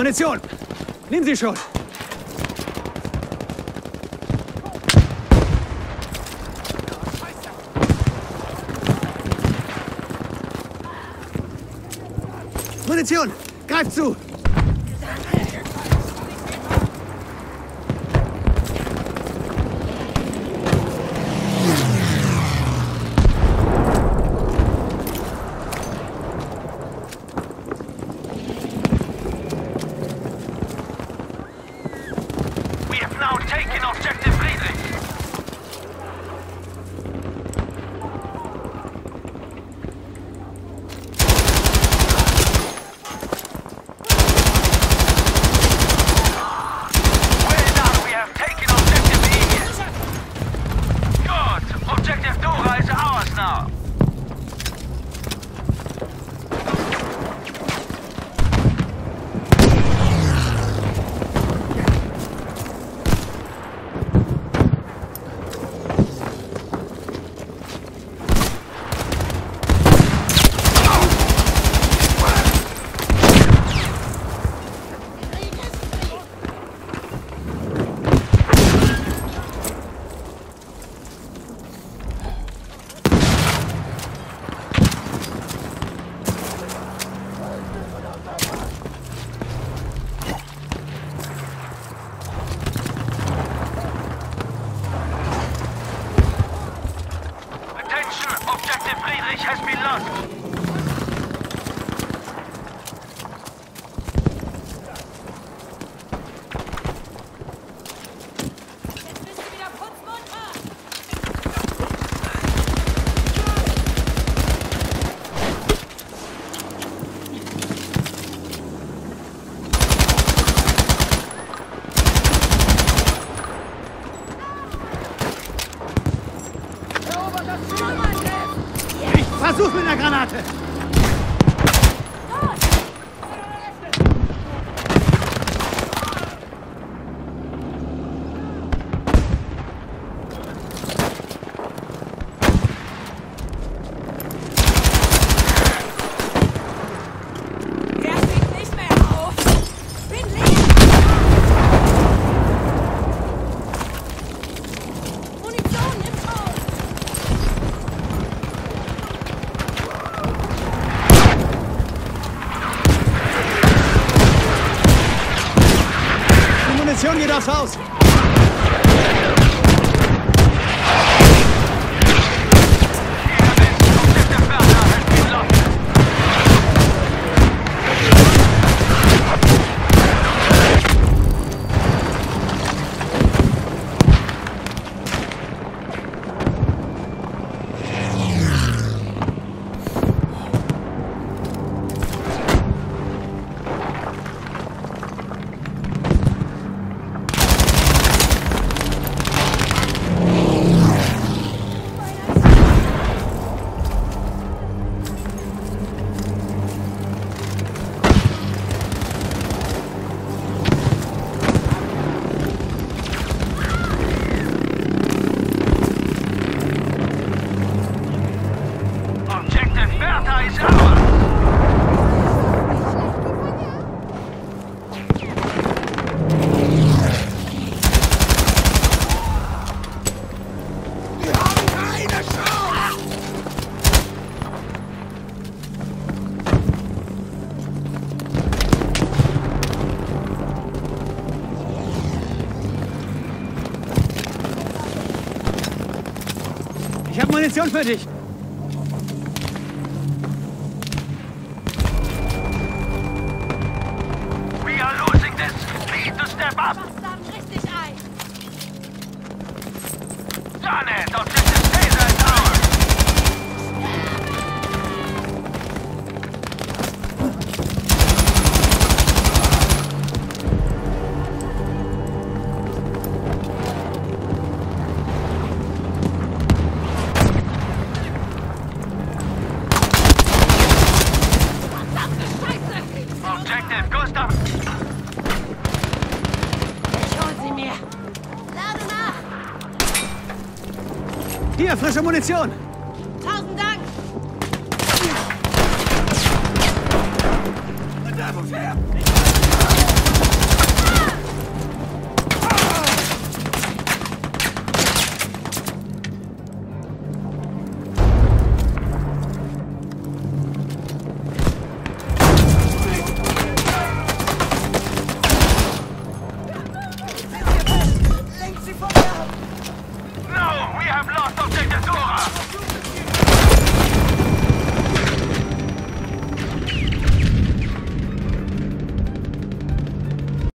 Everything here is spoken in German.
Munition! Nimm sie schon! Munition! Greif zu! Friedrich has been lost. Versuch mit der Granate! Der Munition geht aufs Haus! Munition für dich! We are losing this. Need to step up. Richtig ein! Done it. Objective Gustav. Ich hol sie mir! Lade nach! Hier, frische Munition! Tausend Dank! Verdammung her. Dora!